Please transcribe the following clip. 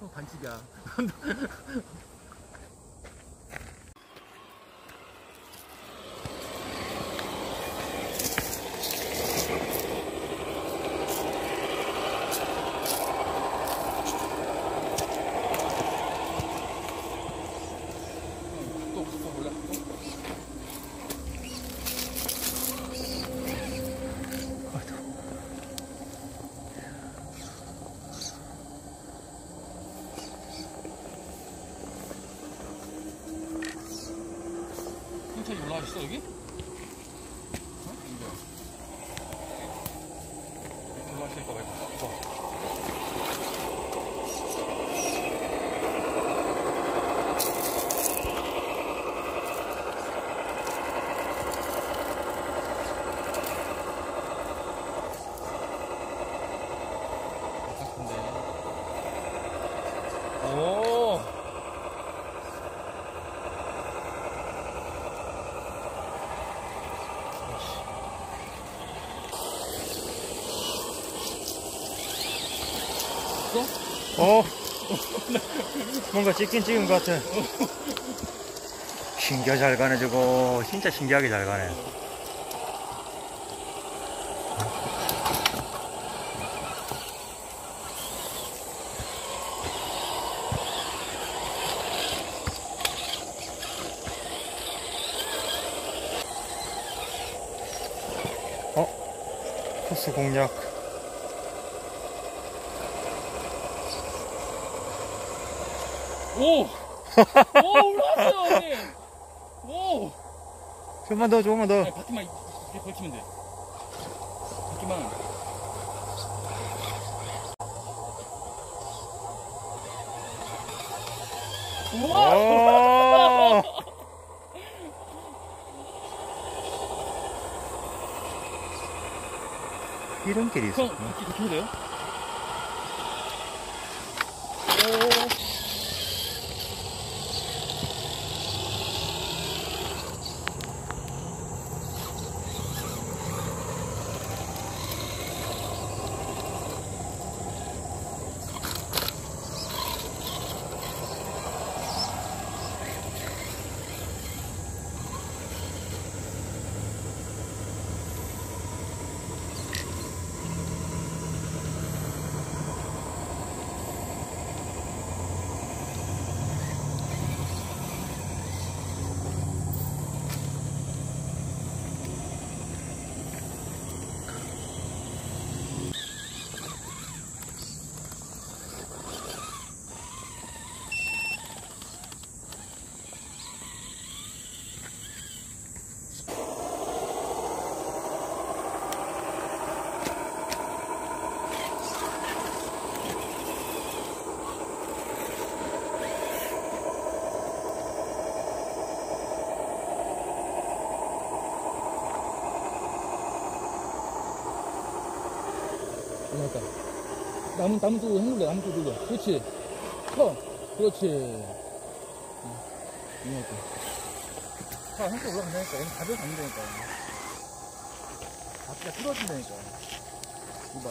어, 반칙이야. 있어 여기? 어? 이거. 올라가실까 봐 이거. 오. 어? 뭔가 찍긴 찍은 것 같아. 신기하 잘 가네 저거. 진짜 신기하게 잘 가네. 어? 코스 공략 오! 오, 올라왔어요, 형님! 오! 조금만 더 조금만 더 아니, 바퀴만 이렇게 걸치면 돼. 바퀴만. 우와! 오! 이런 길이 있어. 형, 바퀴 돼요? 오. 올라갔다. 나무, 나무 쪽 행돌려, 나무 쪽 돌려. 그렇지. 커. 그렇지. 응. 올라갔다. 아, 한쪽 올라간다니까. 오늘 가벼워서 안 된다니까. 바퀴가 틀어진다니까. 이봐.